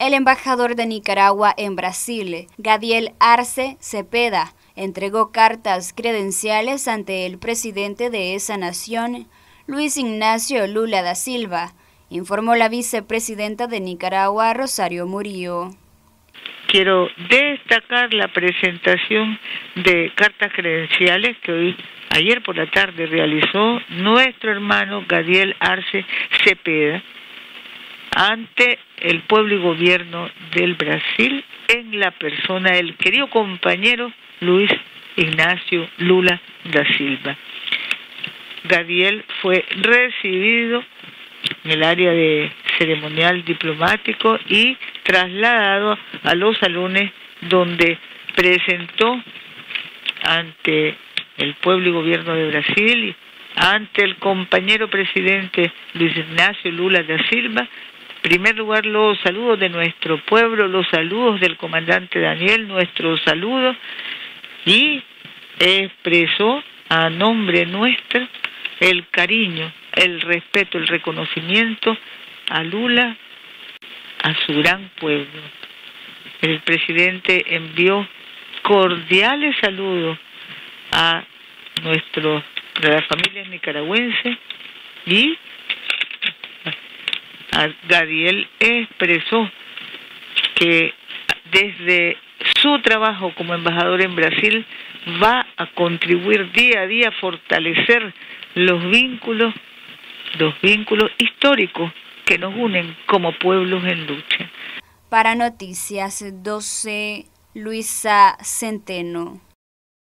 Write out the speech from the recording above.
El embajador de Nicaragua en Brasil, Gadiel Arce Cepeda, entregó cartas credenciales ante el presidente de esa nación, Luis Ignacio Lula da Silva, informó la vicepresidenta de Nicaragua, Rosario Murillo. Quiero destacar la presentación de cartas credenciales que hoy, ayer por la tarde realizó nuestro hermano Gadiel Arce Cepeda, ante el pueblo y gobierno del Brasil en la persona del querido compañero Luis Ignacio Lula da Silva. Gadiel fue recibido en el área de ceremonial diplomático y trasladado a los salones donde presentó ante el pueblo y gobierno de Brasil, ante el compañero presidente Luis Ignacio Lula da Silva, primer lugar, los saludos de nuestro pueblo, los saludos del comandante Daniel, nuestros saludos, y expresó a nombre nuestro el cariño, el respeto, el reconocimiento a Lula, a su gran pueblo. El presidente envió cordiales saludos a nuestros, a las familias nicaragüenses y Gadiel expresó que desde su trabajo como embajador en Brasil va a contribuir día a día a fortalecer los vínculos, los vínculos históricos que nos unen como pueblos en lucha. Para Noticias 12, Luisa Centeno.